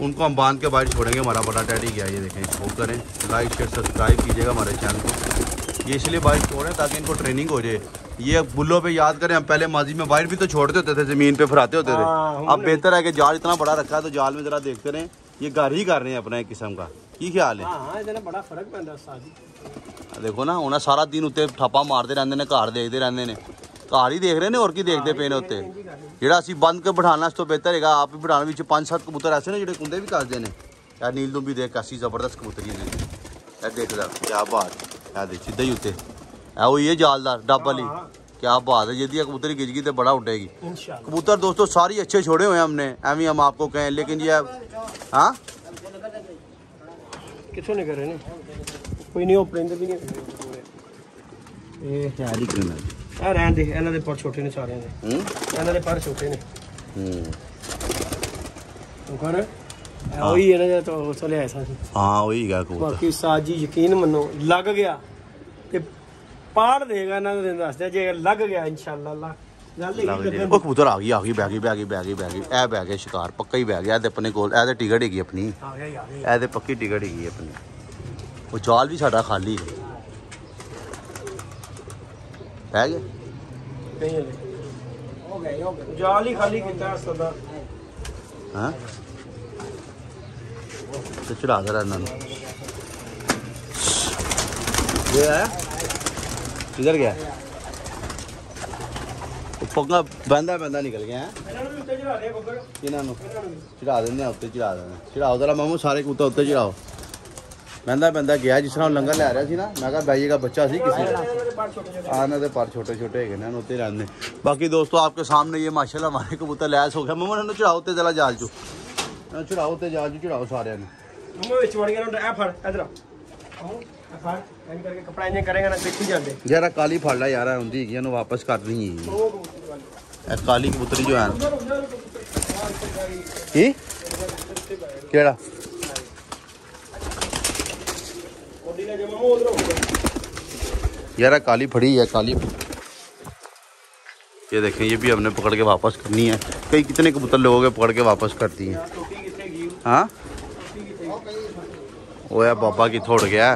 उनको हम बाँध के बाहर छोड़ेंगे हमारा बड़ा टैडी गया ये देखें शो करें। लाइक शेयर सब्सक्राइब कीजिएगा हमारे चैनल को। ये इसलिए बाहर छोड़ें ताकि इनको ट्रेनिंग हो जाए। ये बुल्लों पे याद करें हम पहले माजी में वाइट भी तो छोड़ते होते थे ज़मीन पे फिराते होते थे। हाँ, अब बेहतर है कि जाल इतना बड़ा रखा है तो जाल में ज़रा देखते रहें। ये घर ही कर रहे हैं अपना एक किस्म का। की ख्याल है हाँ हाँ ਇਹਦੇ ਨਾਲ ਬੜਾ ਫਰਕ ਪੈਂਦਾ ਉਸਤਾਦ ਜੀ ਆਹ ਦੇਖੋ ਨਾ ਉਹਨਾਂ ਸਾਰਾ ਦਿਨ ਉੱਤੇ ਠਾਪਾ ਮਾਰਦੇ ਰਹਿੰਦੇ ਨੇ ਘਰ ਦੇਖਦੇ ਰਹਿੰਦੇ ਨੇ ਘਰ ਹੀ ਦੇਖ ਰਹੇ ਨੇ ਹੋਰ ਕੀ ਦੇਖਦੇ ਪਏ ਨੇ ਉੱਤੇ ਜਿਹੜਾ ਅਸੀਂ ਬੰਦ ਕੇ ਬਿਠਾਣਾ ਇਸ ਤੋਂ ਬਿਹਤਰ ਹੈਗਾ ਆਪ ਹੀ ਬਿਠਾਉਣ ਵਿੱਚ ਪੰਜ ਸੱਤ ਕਬੂਤਰ ਐਸੇ ਨੇ ਜਿਹੜੇ ਕੁੰਦੇ ਵੀ ਕੱਸਦੇ ਨੇ ਯਾਰ ਨੀਲ ਦੁੰਬੀ ਦੇਖ ਕਾਸੀ ਜ਼ਬਰਦਸਤ ਕਬੂਤਰੀ ਨੇ ਇਹ ਦੇਖਦਾ ਕੀ ਬਾਤ ਇਹ ਦੇਖ ਸਿੱਧਾ ਹੀ ਉੱਤੇ ਇਹ ਉਹੀ ਹੈ ਜਾਲਦਾਰ ਡੱਬ ਵਾਲੀ ਕੀ ਬਾਤ ਹੈ ਜਿਹਦੀ ਇਹ ਕਬੂਤਰੀ ਗਿਜ ਗਈ ਤੇ ਬੜਾ ਉੱਡੇਗੀ इंशाल्लाह कबूतर दोस्तों सारी अच्छे छोड़े हुए हैं हमने एवं हम आपको कहें लेकिन ये हाँ ਕਿੱਥੋਂ ਨਿਕਲ ਰਹੇ ਨੇ? ਕੋਈ ਨਹੀਂ ਉਹ ਪਰਿੰਦ ਵੀ ਨਹੀਂ ਇਹ ਤਿਆਰੀ ਕਰਨਾ ਆ। ਰਹਿਣ ਦੇ ਇਹਨਾਂ ਦੇ ਪਰ ਛੋਟੇ ਨੇ ਸਾਰਿਆਂ ਦੇ। ਹੂੰ? ਇਹਨਾਂ ਦੇ ਪਰ ਛੋਟੇ ਨੇ। ਹੂੰ। ਤੂੰ ਕਰ। ਉਹੀ ਇਹਨਾਂ ਦਾ ਤੋਂ ਚਲੇ ਆਇਆ ਸੀ ਹਾਂ ਉਹੀ ਗਾ ਕਬੂਤਰ। ਬਾਕੀ ਸਾਜ ਯਕੀਨ ਮੰਨੋ ਲੱਗ ਗਿਆ। ਤੇ ਪਾੜ ਦੇਗਾ ਇਹਨਾਂ ਦਾ ਦਿਨ ਦੱਸਦੇ ਜੇ ਲੱਗ ਗਿਆ ਇਨਸ਼ਾਅੱਲਾ। ਅੱਲਾ ਗੱਲ ਇਹ ਲੱਗ ਜੇ ਕਰਦੇ ਉਹ ਕਬੂਤਰ ਆ ਗਈ ਆ ਗਈ ਬੈ ਗਈ ਬੈ ਗਈ ਬੈ ਗਈ ਬੈ ਗਈ ਇਹ ਬੈ ਗਿਆ ਸ਼ਿਕਾਰ ਪੱਕਾ ਹੀ ਬੈ ਗਿਆ ਇਹਦੇ ਆਪਣੇ ਕੋਲ ਇਹਦੇ ਟਿਕਟ ਹੈਗੀ ਆਪਣੀ ਆ ਗਿਆ ਆ ਗਿਆ ਇਹਦੇ ਪੱਕੀ ਟਿਕਟ ਹੈਗੀ ਆਪਣੀ ਉਹ ਜਾਲ ਵੀ ਸਾਡਾ ਖਾਲੀ ਹੈ ਬੈ ਗਿਆ ਨਹੀਂ ਹਲੇ ਹੋ ਗਏ ਹੋ ਗਏ ਜਾਲ ਹੀ ਖਾਲੀ ਕੀਤਾ ਸਦਾ ਹਾਂ ਤੇ ਚੜਾ ਦੇ ਇਹਨਾਂ ਨੂੰ ਇਹ ਹੈ ਕਿਧਰ ਗਿਆ ਪੰਗਾ ਬੰਦਾ ਬੰਦਾ ਨਿਕਲ ਗਿਆ ਇਹਨਾਂ ਨੂੰ ਉੱਤੇ ਚੜਾ ਦੇ ਬੱਬਰ ਇਹਨਾਂ ਨੂੰ। ਚੜਾ ਦਿੰਦੇ ਆ ਉੱਤੇ ਚੜਾ ਦਿੰਦੇ ਚੜਾਓ ਜਰਾ ਮਾਮੂ ਸਾਰੇ ਕੁੱਤੇ ਉੱਤੇ ਚੜਾਓ ਬੰਦਾ ਬੰਦਾ ਗਿਆ ਜਿਸ ਤਰ੍ਹਾਂ ਲੰਗਰ ਲੈ ਰਿਹਾ ਸੀ ਨਾ ਮੈਂ ਕਿਹਾ ਬਾਈਏ ਦਾ ਬੱਚਾ ਸੀ ਕਿਸੇ ਦਾ। ਦੇ ਪਰ ਛੋਟੇ ਛੋਟੇ। ਹੈਗੇ ਨੇ ਉੱਤੇ ਰਹਿੰਦੇ। ਬਾਕੀ ਦੋਸਤੋ ਆਪਕੇ ਸਾਹਮਣੇ ਇਹ ਮਾਸ਼ਾਅੱਲਾ ਹਮਾਰੇ ਕਬੂਤਰ ਲੈਸ ਹੋ ਗਿਆ। ਮਾਮੂ ਇਹਨਾਂ ਨੂੰ ਚੜਾਓ ਤੇ ਜਰਾ ਜਾਲ ਚੋ। ਚੜਾਓ ਤੇ ਜਾਲ ਚੋ ਚੜਾਓ ਸਾਰਿਆਂ ਨੂੰ। ਮਾਮੂ ਵਿੱਚ ਵੜ ਗਿਆ ਨਾ ਇਹ ਫੜ ਇਧਰ ਆ। ਫੜ ਐਂ ਕਰਕੇ ਕਪੜਾ ਇੰਨੇ ਕਰੇਗਾ ਨਾ ਦੇਖੀ ਜਾਂਦੇ। ਯਾਰਾ ਕਾਲੀ ਫੜ ਲੈ ਯਾਰਾ ਹੁੰਦੀ ਹੈਗੀ ਇਹਨੂੰ ਵਾਪਸ ਕਰ ਦਈਏ ਉਹ काली कबूतरी जो है। की? केड़ा? यार काली फड़ी है काली। ये देखें ये भी हमने पकड़ के वापस करनी है। कई कितने कबूतर लोगों के पकड़ के वापस करती हैं। हाँ? वो है बाबा की थोड़ गया।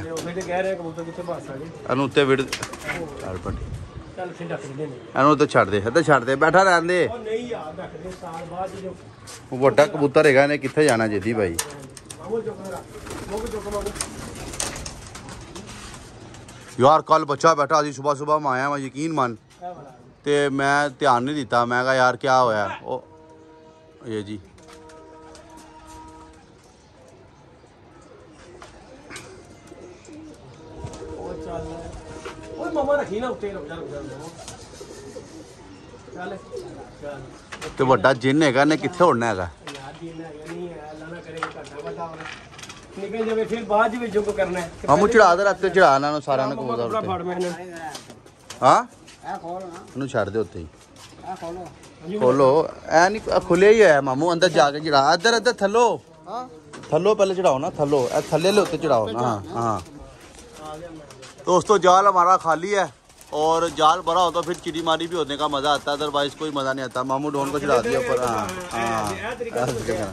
अनुते विड़ ਚੱਲ ਦਿੰਦੇ ਨੇ। ਇਹਨੂੰ ਉੱਤੇ ਛੱਡ ਦੇ ਇੱਥੇ ਛੱਡ ਦੇ ਬੈਠਾ ਰਹਿਣ ਦੇ। ਉਹ ਨਹੀਂ ਯਾਰ ਰੱਖਦੇ ਸਾਲ ਬਾਅਦ ਜੋ ਉਹ ਵੱਡਾ ਕਬੂਤਰ ਹੈਗਾ ਇਹਨੇ ਕਿੱਥੇ ਜਾਣਾ ਜੇਦੀ ਭਾਈ? ਮਾਮੂ ਚੁੱਕ ਮੇਰਾ ਮੋਗ ਚੁੱਕ ਮਾਮੂ ਯਾਰ ਕੱਲ ਬੱਚਾ ਬੈਠਾ ਸੀ ਸਵੇਰ ਸਵੇਰ ਮੈਂ ਆਇਆ ਮੈਂ ਯਕੀਨ ਮੰਨ। ਤੇ ਮੈਂ ਧਿਆਨ ਨਹੀਂ ਦਿੱਤਾ ਮੈਂ ਕਿਹਾ ਯਾਰ ਕੀ ਹੋਇਆ? ਉਹ ਇਹ ਜੀ। ਮਮਾ ਰੱਖੀ ਤੇ ਵੱਡਾ ਜਿੰਨ ਹੈਗਾ ਨੇ ਕਿੱਥੇ ਹੋਣਾ ਹੈਗਾ? ਯਾਰ ਜਿੰਨ ਹੈਗਾ ਨਹੀਂ ਹੈ ਕਰੇ ਘਟਾ ਵਧਾ ਹੋਣਾ ਨਿਕਲ ਜਾਵੇ ਫਿਰ ਬਾਅਦ ਵਿੱਚ ਜੋ ਕਰਨਾ ਹੈ। ਹਮੂ ਚੜਾ ਦੇ ਰੱਤੇ ਚੜਾ ਇਹਨਾਂ ਸਾਰਿਆਂ ਨੂੰ ਕੋਦਾ ਉੱਤੇ। ਫੜ ਹਾਂ? ਇਹ ਖੋਲ ਛੱਡ ਦੇ ਉੱਤੇ ਖੋਲੋ। ਖੁੱਲਿਆ ਹੀ ਹੈ ਮਾਮੂ ਅੰਦਰ ਜਾ ਕੇ ਚੜਾ ਇੱਧਰ ਇੱਧਰ ਥੱਲੋ। ਹਾਂ। ਥੱਲੋ ਪਹਿਲੇ ਚੜਾਓ ਨਾ ਥੱਲੋ। ਇਹ ਥੱਲੇ ਲੈ ਉੱਤੇ ਚੜਾਓ ਨਾ। ਹਾਂ ਹਾਂ। दोस्तों जाल हमारा खाली है और जाल भरा होता फिर चिड़ी मारी भी होने का मज़ा आता है। अदरवाइज़ कोई मज़ा नहीं आता। मामू ढोन को चढ़ा दिया ऊपर। हाँ, हाँ, हाँ।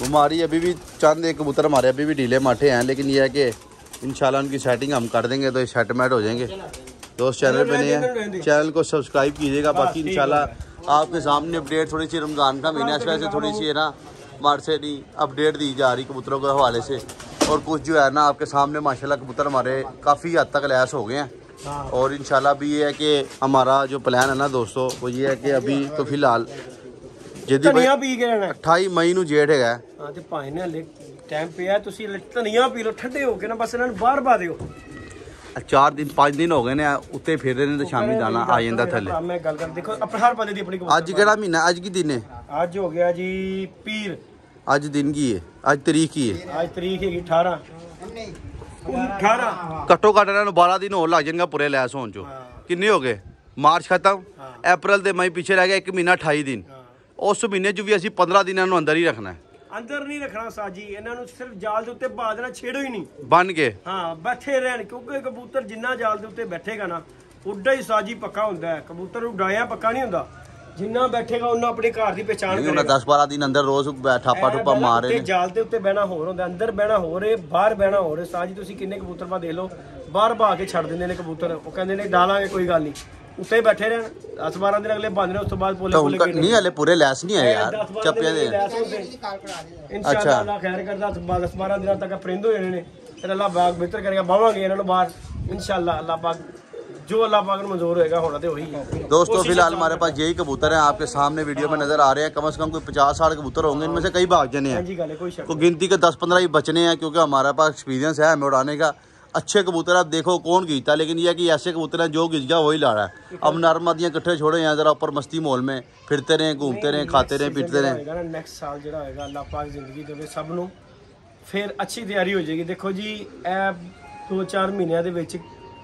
हमारी अभी भी चंद एक कबूतर हमारे अभी भी ढीले माठे हैं लेकिन ये है कि इन उनकी सेटिंग हम कर देंगे तो ये सेटमेट हो जाएँगे। दोस्त चैनल पे नहीं है। चैनल को सब्सक्राइब कीजिएगा बाकी इंशाल्लाह आपके सामने अपडेट थोड़ी सी रमज़ान का महीना इस वजह से थोड़ी सी है ना हमारे से नहीं अपडेट दी जा रही कबूतरों के हवाले से और कुछ जो है ना आपके सामने माशाल्लाह कबूतर हमारे काफ़ी हद तक लैस हो गए हैं हाँ और इंशाल्लाह भी ये है कि हमारा जो प्लान है ना दोस्तों वो ये है कि अभी तो फिलहाल ਜਿਹਦੀ ਬਾਈ ਧਨੀਆ ਪੀ ਕੇ ਰਹਿਣਾ 28 ਮਈ ਨੂੰ ਜੇਠ ਹੈਗਾ ਹਾਂ ਤੇ ਭਾਈ ਨੇ ਹਲੇ ਟਾਈਮ ਪਿਆ ਤੁਸੀਂ ਹਲੇ ਧਨੀਆ ਪੀ ਲਓ ਠੰਡੇ ਹੋ ਕੇ ਨਾ ਬਸ ਇਹਨਾਂ ਨੂੰ ਬਾਹਰ ਪਾ ਦਿਓ ਆਹ ਚਾਰ ਦਿਨ ਪੰਜ ਦਿਨ ਹੋ ਗਏ ਨੇ ਆਹ ਉੱਤੇ ਫਿਰ ਰਹੇ ਨੇ ਤੇ ਸ਼ਾਮੀ ਦਾਣਾ ਆ ਜਾਂਦਾ ਥੱਲੇ ਮੈਂ ਗੱਲ ਕਰ ਦੇਖੋ ਆਪਣੇ ਹਰ ਬੰਦੇ ਦੀ ਆਪਣੀ ਕਬੂਤਰ ਅੱਜ ਕਿਹੜਾ ਮਹੀਨਾ ਅੱਜ ਕੀ ਦਿਨ ਹੈ ਅੱਜ ਹੋ ਗਿਆ ਜੀ ਪੀਰ ਅੱਜ ਦਿਨ ਕੀ ਹੈ ਅੱਜ ਤਰੀਕ ਕੀ ਹੈ ਅੱਜ ਤਰੀਕ ਹੈਗੀ 18 18 ਘੱਟੋ ਘੱਟ ਇਹਨਾਂ ਨੂੰ 12 ਦਿਨ ਹੋਰ ਲੱਗ ਜਾਣਗੇ ਪੂਰੇ ਲੈਸ ਹੋਣ ਚੋਂ। ਕਿੰਨੇ ਹੋ ਗਏ? ਮਾਰਚ ਖਤਮ। ਅਪ੍ਰੈਲ ਤੇ ਮਈ ਪਿੱਛੇ ਰਹਿ ਗਿਆ 1 ਮਹੀਨਾ 28 ਦਿਨ। ਉਸ ਮਹੀਨੇ 'ਚ ਵੀ ਅਸੀਂ 15 ਦਿਨਾਂ ਨੂੰ ਅੰਦਰ ਹੀ ਰੱਖਣਾ ਹੈ। ਅੰਦਰ ਨਹੀਂ ਰੱਖਣਾ ਸਾਜੀ ਇਹਨਾਂ ਨੂੰ ਸਿਰਫ ਜਾਲ ਦੇ ਉੱਤੇ ਪਾ ਦੇਣਾ ਛੇੜੋ ਹੀ ਨਹੀਂ। ਬਨ ਕੇ ਹਾਂ ਬੈਠੇ ਰਹਿਣ ਕਿਉਂਕਿ ਕਬੂਤਰ ਜਿੰਨਾ ਜਾਲ ਦੇ ਉੱਤੇ ਬੈਠੇਗਾ ਨਾ ਉੱਡਾ ਹੀ ਸਾਜੀ ਪੱਕਾ ਹੁੰਦਾ ਹੈ। ਕਬੂਤਰ ਉਡਾਇਆ ਪੱਕਾ ਨਹੀਂ ਹੁੰਦਾ। ਜਿੰਨਾ ਬੈਠੇਗਾ ਉਹਨਾਂ ਆਪਣੇ ਘਰ ਦੀ ਪਛਾਣ ਨਹੀਂ ਉਹਨਾਂ ਕਰੇਗਾ। 10 12 ਦਿਨ ਅੰਦਰ ਰੋਜ਼ ਠਾਪਾ ਇਹ ਬਹਿਣਾ ਮਾਰ ਰਹੇ ਨੇ। ਜਾਲ ਦੇ ਉੱਤੇ ਬਹਿਣਾ ਹੋਰ ਹੁੰਦਾ ਅੰਦਰ ਬਹਿਣਾ ਹੋਰ ਏ ਬਾਹਰ ਬਹਿਣਾ ਹੋਰ ਏ। ਸਾਜੀ ਤੁਸੀਂ ਕਿੰਨੇ ਕਬੂਤਰ ਪਾ ਦੇ ਲਓ ਬਾਹਰ ਬਾ ਕੇ ਛੱਡ ਦਿੰਦੇ ਨੇ ਕਬੂਤਰ। ਉਹ ਕਹਿੰਦੇ ਨੇ ਡਾਲਾਂਗੇ ਕੋਈ ਗੱਲ ਨਹੀਂ ਉੱਤੇ ਬੈਠੇ ਰਹਿਣ। 10 12 ਦਿਨ ਅਗਲੇ ਬੰਦ ਨੇ ਉਸ ਤੋਂ ਬਾਅਦ ਪੋਲੇ ਤਾਂ ਹੁਣ ਪੋਲੇ ਤੱਕ ਨਹੀਂ ਹਲੇ ਪੂਰੇ ਲੈਸ ਨਹੀਂ ਆਏ ਯਾਰ ਚੱਪਿਆ ਦੇ ਅੱਲਾਹ ਖੈਰ ਕਰਦਾ 10 12 ਦਿਨਾਂ ਤੱਕ ਪ੍ਰਿੰਦ ਹੋ ਜਾਣੇ ਨੇ। ਫਿਰ ਅੱਲਾਹ ਬਾਗ ਬਿਹਤਰ ਕਰੇਗਾ ਬਾਵਾਂਗੇ ਇਹਨਾਂ ਨੂੰ ਬਾਹਰ। ਇਨਸ਼ਾਅੱਲਾ ਅੱਲਾਹ ਪਾਕ ਜੋ ਅੱਲਾਹ ਪਾਕ ਨੂੰ ਮਨਜ਼ੂਰ ਹੋਏਗਾ ਹੋਣਾ ਤੇ ਉਹੀ ਹੈ दोस्तों कोशिश फिलहाल अल्लाह हमारे पास यही कबूतर हैं आपके सामने वीडियो में नजर आ रहे हैं कम से कम कोई पचास साठ कबूतर होंगे इनमें से कई भाग जने हैं ਹਾਂਜੀ ਗੱਲ ਹੈ ਕੋਈ ਸ਼ੱਕ को गिनती के दस पंद्रह ही बचने हैं क्योंकि हमारे पास एक्सपीरियंस है हमें उड़ाने का अच्छे कबूतर आप देखो कौन खींचता है लेकिन ये है कि ऐसे कबूतर हैं जो खींच गया वही ला रहा है अब नरमदियाँ इकट्ठे छोड़े हैं जरा ऊपर मस्ती मोल में फिरते रहें घूमते रहें खाते रहें पीटते रहें ਹੋਏਗਾ ਨਾ ਨੈਕਸਟ ਸਾਲ ਜਿਹੜਾ ਹੋਏਗਾ ਅੱਲਾਹ ਪਾਕ ਜ਼ਿੰਦਗੀ ਦੇਵੇ ਸਭ ਨੂੰ ਫਿਰ ਅੱਛੀ ਤਿਆਰੀ ਹੋ ਜਾਏਗੀ ਦੇਖੋ ਜੀ ਇਹ 2-4 ਮਹੀਨਿਆਂ ਦੇ ਵਿੱਚ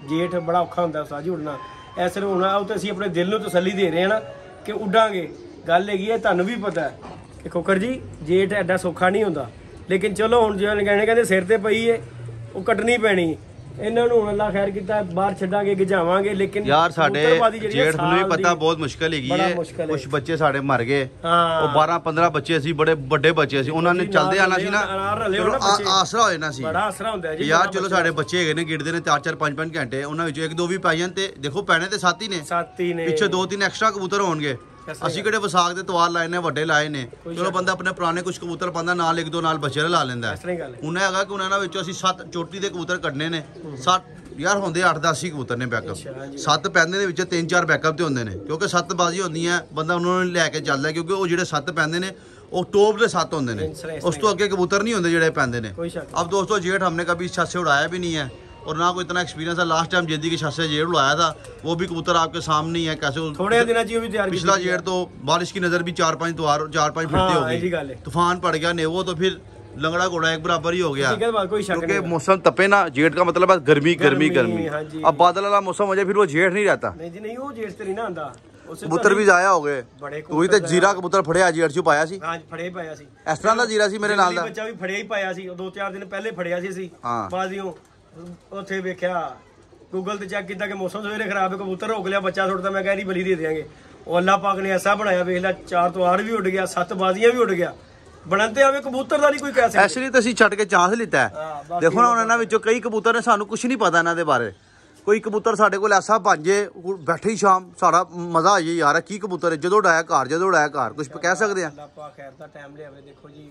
ਜੇਠ ਬੜਾ ਔਖਾ ਹੁੰਦਾ ਸਾਜੀ ਉੜਨਾ ਐ ਸਿਰ ਹੁਣ ਉਹ ਤਾਂ ਅਸੀਂ ਆਪਣੇ ਦਿਲ ਨੂੰ ਤਸੱਲੀ ਦੇ ਰਹੇ ਹਾਂ ਨਾ ਕਿ ਉੱਡਾਂਗੇ। ਗੱਲ ਹੈਗੀ ਹੈ, ਤੁਹਾਨੂੰ ਵੀ ਪਤਾ ਹੈ ਕਿ ਖੋਕਰ ਜੀ, ਜੇਠ ਐਡਾ ਸੌਖਾ ਨਹੀਂ ਹੁੰਦਾ। ਲੇਕਿਨ ਚਲੋ ਹੁਣ ਜਿਵੇਂ ਕਹਿੰਦੇ ਕਹਿੰਦੇ ਸਿਰ ਤੇ ਪਈ ਏ, ਉਹ ਕੱਟਣੀ ਪੈਣੀ। ਇਹਨਾਂ ਨੂੰ ਹੁਣ ਅੱਲਾ ਖੈਰ ਕੀਤਾ ਬਾਹਰ ਛੱਡਾਂਗੇ ਗਿਜਾਵਾਂਗੇ ਲੇਕਿਨ ਯਾਰ ਸਾਡੇ ਜੇਠ ਨੂੰ ਵੀ ਪਤਾ ਬਹੁਤ ਮੁਸ਼ਕਲ ਹੈਗੀ ਹੈ। ਕੁਝ ਬੱਚੇ ਸਾਡੇ ਮਰ ਗਏ। ਹਾਂ। ਉਹ 12 15 ਬੱਚੇ ਸੀ ਬੜੇ ਵੱਡੇ ਬੱਚੇ ਸੀ ਉਹਨਾਂ ਨੇ ਚਲਦੇ ਆਣਾ ਸੀ ਨਾ। ਆਸਰਾ ਹੋ ਜਾਣਾ ਸੀ। ਬੜਾ ਆਸਰਾ ਹੁੰਦਾ ਜੀ ਯਾਰ ਚਲੋ। ਸਾਡੇ ਬੱਚੇ ਹੈਗੇ ਨੇ ਗਿਰਦੇ ਨੇ 4 4 5 5 ਘੰਟੇ। ਉਹਨਾਂ ਵਿੱਚੋਂ ਇੱਕ ਦੋ ਵੀ ਪਾਈ ਜਾਣ ਤੇ ਦੇਖੋ ਪੈਣੇ ਤੇ ਸੱਤ ਹੀ ਨੇ। ਸਾਥੀ ਨੇ। ਪਿੱਛੇ ਦੋ ਤਿੰਨ ਐਕਸਟਰਾ ਕਬੂਤਰ ਹੋਣਗੇ। ਅਸੀਂ ਕਿਹੜੇ ਵਿਸਾਖ ਦੇ ਤਵਾਰ ਲਾਏ ਨੇ ਵੱਡੇ ਲਾਏ ਨੇ। ਚਲੋ ਬੰਦਾ ਆਪਣੇ ਪੁਰਾਣੇ ਕੁਝ ਕਬੂਤਰ ਪਾਉਂਦਾ ਨਾਲ ਇੱਕ ਦੋ ਨਾਲ ਬਚੇਰੇ ਲਾ ਲੈਂਦਾ। ਉਹਨਾਂ ਹੈਗਾ ਕਿ ਉਹਨਾਂ ਵਿੱਚੋਂ ਅਸੀਂ ਸੱਤ ਚੋਟੀ ਦੇ ਕਬੂਤਰ ਕੱਢਨੇ ਨੇ। ਸੱਤ ਯਾਰ ਹੁੰਦੇ 8-10 ਹੀ ਕਬੂਤਰ ਨੇ ਬੈਕਅਪ ਸੱਤ ਪੈਂਦੇ ਦੇ ਵਿੱਚ ਤਿੰਨ ਚਾਰ ਬੈਕਅਪ ਤੇ ਹੁੰਦੇ ਨੇ। ਕਿਉਂਕਿ ਸੱਤ ਬਾਜ਼ੀ ਹੁੰਦੀਆਂ ਬੰਦਾ ਉਹਨਾਂ ਨੂੰ ਲੈ ਕੇ ਚੱਲਦਾ ਕਿਉਂਕਿ ਉਹ ਜਿਹੜੇ ਸੱਤ ਪੈਂਦੇ ਨੇ ਉਹ ਟੋਪ ਦੇ ਸੱਤ ਹੁੰਦੇ ਨੇ। ਉਸ ਤੋਂ ਅੱਗੇ ਕਬੂਤਰ ਨਹੀਂ ਹੁੰਦੇ ਜਿਹੜੇ ਪੈਂਦੇ ਨੇ। ਅਬ ਦੋਸਤੋ ਜੇਠ ਹਮਨੇ ਕभी ਛੱਤ ਸੇ ਉਡਾਇਆ ਵੀ ਨਹੀਂ ਹੈ। और ना कोई इतना एक्सपीरियंस है। लास्ट टाइम जेदी के छत से जेड़ लाया था वो भी कबूतर आपके सामने ही है कैसे थोड़े दिन भी तैयार पिछला जेड़ तो बारिश की नज़र भी चार पाँच त्योहार चार पाँच फिरते हो गए तूफ़ान पड़ गया नेवो तो फिर लंगड़ा घोड़ा एक बराबर ही हो गया। क्योंकि मौसम तपे ना जेठ का मतलब है गर्मी गर्मी गर्मी, गर्मी। अब बादल वाला मौसम हो जाए फिर वो जेठ नहीं रहता नहीं जी नहीं वो जेठ से नहीं ना कबूतर ਕਬੂਤਰ ਵੀ ਜਾਇਆ ਹੋ ਗਏ ਉਹੀ फड़े ਜੀਰਾ ਕਬੂਤਰ ਫੜਿਆ ਜੀ ਅਰਸ਼ੂ ਪਾਇਆ ਸੀ ਹਾਂ ਫੜਿਆ ਹੀ ਪਾਇਆ ਸੀ ਇਸ ਤਰ੍ਹਾਂ ਦਾ ਜੀਰਾ ਸੀ ਮੇਰੇ ਨਾਲ ਦਾ ਬੱਚਾ ਵੀ ਫੜਿਆ ਹੀ ਉੱਥੇ ਵੇਖਿਆ ਗੂਗਲ ਤੇ ਚੈੱਕ ਕੀਤਾ ਕਿ ਮੌਸਮ ਸਵੇਰੇ ਖਰਾਬ ਹੈ ਕਬੂਤਰ ਰੋਕ ਲਿਆ ਬੱਚਾ ਛੋੜਦਾ ਮੈਂ ਕਹਿ ਰਹੀ ਬਲੀ ਦੇ ਦੇਾਂਗੇ ਉਹ ਅੱਲਾਹ ਪਾਕ ਨੇ ਐਸਾ ਬਣਾਇਆ ਵੇਖ ਲੈ ਚਾਰ ਤੋਂ ਆਰ ਵੀ ਉੱਡ ਗਿਆ ਸੱਤ ਬਾਜ਼ੀਆਂ ਵੀ ਉੱਡ ਗਿਆ। ਬਣਨ ਤੇ ਆਵੇ ਕਬੂਤਰ ਦਾ ਨਹੀਂ ਕੋਈ ਕਹਿ ਸਕਦਾ। ਐਸੇ ਲਈ ਤਾਂ ਅਸੀਂ ਛੱਡ ਕੇ ਚਾਂਸ ਲਿੱਤਾ ਦੇਖੋ ਨਾ ਹੁਣ ਇਹਨਾਂ ਵਿੱਚੋਂ ਕਈ ਕਬੂਤਰ ਨੇ ਸਾਨੂੰ ਕੁਝ ਨਹੀਂ ਪਤਾ ਇਹਨਾਂ ਦੇ ਬਾਰੇ। ਕੋਈ ਕਬੂਤਰ ਸਾਡੇ ਕੋਲ ਐਸਾ ਭਾਂਜੇ ਬੈਠੇ ਹੀ ਸ਼ਾਮ ਸਾਡਾ ਮਜ਼ਾ ਆ ਜਾਏ ਯਾਰ ਕੀ ਕਬੂਤਰ ਹੈ? ਜਦੋਂ ਉਡਾਇਆ ਘਰ ਜਦੋਂ ਉਡਾਇਆ ਘਰ ਕੁਝ ਕਹਿ ਸਕਦੇ ਆ? ਅੱਲਾਹ ਪਾਕ ਖੈਰ ਦਾ ਟਾਈਮ ਲਿਆਵੇ ਦੇਖੋ ਜੀ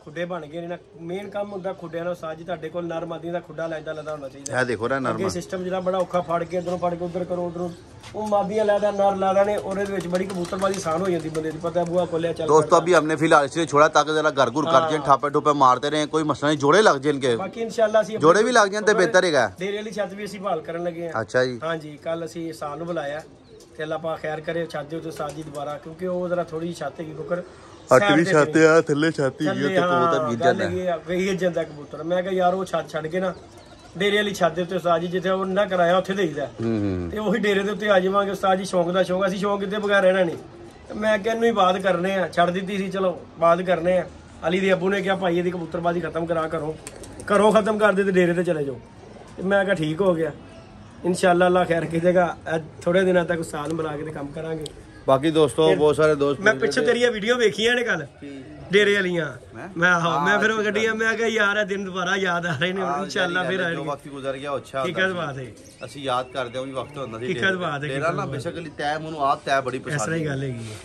ਖੁੱਡੇ ਬਣ ਗਏ ਨੇ ਨਾ ਮੇਨ ਕੰਮ ਹੁੰਦਾ ਖੁੱਡਿਆਂ ਨਾਲ ਸਾਜ ਤੁਹਾਡੇ ਕੋਲ ਨਰਮਾਦੀ ਦਾ ਖੁੱਡਾ ਲੈਦਾ ਲੈਦਾ ਹੋਣਾ ਚਾਹੀਦਾ ਇਹ ਦੇਖੋ ਨਾ ਨਰਮਾ ਇਹ ਸਿਸਟਮ ਜਿਹੜਾ ਬੜਾ ਔਖਾ ਫੜ ਕੇ ਇਧਰੋਂ ਫੜ ਕੇ ਉਧਰ ਕਰੋ ਉਧਰੋਂ ਉਹ ਮਾਦੀਆਂ ਲੈਦਾ ਨਰ ਲੈਦਾ ਨੇ ਉਹਦੇ ਵਿੱਚ ਬੜੀ ਕਬੂਤਰਬਾਜ਼ੀ ਸਾਨ ਹੋ ਜਾਂਦੀ ਬੰਦੇ ਦੀ ਪਤਾ ਬੂਆ ਖੋਲਿਆ ਚੱਲ दोस्तों अभी हमने फ़िलहाल इसलिए छोड़ा ताकि जरा घर घुर कर जाए ठापे ठुपे मारते रहे कोई मसला नहीं जोड़े लग जाए इनके ਬਾਕੀ ਇਨਸ਼ਾਅੱਲਾ ਅਸੀਂ जोड़े भी लग जाए तो बेहतर हैगा ਡੇਰੇ ਵਾਲੀ ਛੱਤ ਵੀ ਅਸੀਂ ਬਹਾਲ ਕਰਨ ਲੱਗੇ ਆ अच्छा जी ਹਾਂਜੀ ਕੱਲ ਅਸੀਂ ਸਾਲ ਨੂੰ ਬੁਲਾਇਆ ਤੇ ਅੱਲਾ ਪਾ ਖੈਰ ਕਰੇ ਛੱਤ ਦੇ ਉੱਤੇ ਸਾਜੀ ਦੁਬਾਰਾ ਕਿਉਂਕਿ ਉਹ ਜ਼ਰਾ ਥੋੜੀ ਛੱਤ ਹੈਗੀ ਕੁਕਰ ਅੱਠਵੀਂ ਛੱਤ ਆ ਥੱਲੇ ਛਾਤੀ ਥੱਲੇ ਹਾਂ ਗੱਲ ਹੈਗੀ ਆ, ਗਈ ਜਾਂਦਾ ਕਬੂਤਰ। ਮੈਂ ਕਿਹਾ ਯਾਰ ਉਹ ਛੱਤ ਛੱਡ ਕੇ ਨਾ ਡੇਰੇ ਵਾਲੀ ਛੱਤ ਦੇ ਉੱਤੇ ਉਸਤਾਦ ਜੀ ਜਿੱਥੇ ਉਹ ਨਾ ਕਰਾਇਆ ਉੱਥੇ ਦੇਈਦਾ ਤੇ ਉਹੀ ਡੇਰੇ ਦੇ ਉੱਤੇ ਆ ਜਾਵਾਂਗੇ ਉਸਤਾਦ ਜੀ ਸ਼ੌਂਕ ਦਾ ਸ਼ੌਂਕ ਅਸੀਂ ਸ਼ੌਂਕ ਕਿਤੇ ਬਗੈਰ ਰਹਿਣਾ ਨਹੀਂ ਮੈਂ ਕਿਹਾ ਇਹਨੂੰ ਹੀ ਬਾਤ ਕਰਨੇ ਆ। ਛੱਡ ਦਿੱਤੀ ਸੀ ਚਲੋ ਬਾਤ ਕਰਨੇ ਆ। ਅਲੀ ਦੇ ਅੱਬੂ ਨੇ ਕਿਹਾ ਭਾਈ ਇਹਦੀ ਕਬੂਤਰਬਾਜ਼ੀ ਖਤਮ ਕਰਾ ਕਰੋ ਘਰੋਂ ਖਤਮ ਕਰ ਦੇ ਤੇ ਡੇਰੇ ਤੇ ਚਲੇ ਜਾਓ। ਤੇ ਮੈਂ ਕਿਹਾ ਠੀਕ ਹੋ ਗਿਆ। ਇਨਸ਼ਾਅੱਲਾ ਅੱਲਾ ਖੈਰ ਕੀਜੇਗਾ ਥੋੜੇ ਦਿਨਾਂ ਤੱਕ ਉਸਤਾਦ ਬੁਲਾ ਕੇ ਤੇ ਕੰਮ ਕਰਾਂਗੇ। ਬਾਕੀ ਦੋਸਤੋ ਬਹੁਤ ਸਾਰੇ ਦੋਸਤ ਮੈਂ ਪਿੱਛੇ ਤੇਰੀਆਂ ਵੀਡੀਓ ਵੇਖੀਆਂ ਨੇ ਕੱਲ ਡੇਰੇ ਵਾਲੀਆਂ। ਮੈਂ ਆਹੋ ਮੈਂ ਫਿਰ ਉਹ ਗੱਡੀਆਂ ਮੈਂ ਕਿਹਾ ਯਾਰ ਇਹ ਦਿਨ ਦੁਬਾਰਾ ਯਾਦ ਆ ਰਹੇ ਨੇ ਇਨਸ਼ਾਅੱਲਾ ਫਿਰ ਜੋ ਆਣਗੇ ਵਕਤ ਗੁਜ਼ਰ ਗਿਆ ਅੱਛਾ ਠੀਕ ਹੈ। ਬਾਤ ਹੈ ਅਸੀਂ ਯਾਦ ਕਰਦੇ ਹਾਂ ਉਹ ਵੀ ਵਕਤ ਹੁੰਦਾ ਸੀ। ਠੀਕ ਹੈ ਬਾਤ ਹੈ, ਹੈ ਨਾ ਬੇਸਿਕਲੀ ਤੈ ਮੈਨੂੰ ਆਪ ਤੈ ਬੜੀ ਇਸ ਪਸੰਦ ਤਰ੍ਹਾਂ ਹੀ ਹੈ ਗੱਲ ਹੈਗੀ ਹੈ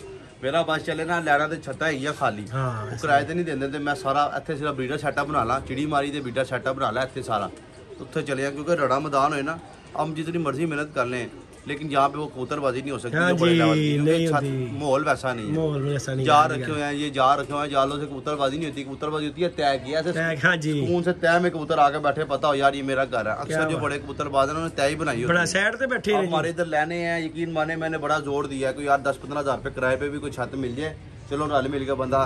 ਮੇਰਾ ਬਸ ਚੱਲੇ ਨਾ ਲੈਣਾ ਤੇ ਛੱਤਾਂ ਹੈਗੀਆਂ ਖਾਲੀ। ਹਾਂ ਉਹ ਕਿਰਾਏ ਤੇ ਨਹੀਂ ਦਿੰਦੇ ਤੇ ਮੈਂ ਸਾਰਾ ਇੱਥੇ ਸਿਰਫ ਬਰੀਡਰ ਸੈਟਅਪ ਬਣਾ ਲਾ ਚਿੜੀ ਮਾਰੀ ਤੇ ਬੀਟਾ ਸੈਟਅਪ ਬਣਾ ਲਾ ਇੱਥੇ ਸਾਰਾ। ਉੱਥੇ ਚਲੇ ਜਾ ਕਿਉਂਕਿ ਰੜਾ ਮੈਦਾਨ ਹੋਏ ਨਾ ਹਮ ਜਿਤਨੀ ਮਰਜ਼ੀ ਮਿਹਨਤ ਕਰ लें लेकिन यहाँ पे वो कोतरबाजी नहीं हो सकती हाँ जो माहौल वैसा नहीं जार रखे हुए हैं ये जार रखे हुए हैं जालों से कबूतरबाजी नहीं होती कबूतरबाजी होती है तय किया सुकून से तय में कबूतर आके बैठे पता हो यार ये मेरा घर है। अक्सर जो बड़े कबूतरबाज है उन्होंने तय ही बनाई बैठे हमारे इधर लेने हैं यकीन माने मैंने बड़ा ज़ोर दिया है यार दस पंद्रह हज़ार किराए पे भी कोई छत मिल जाए चलो रल मिल गया बंदा।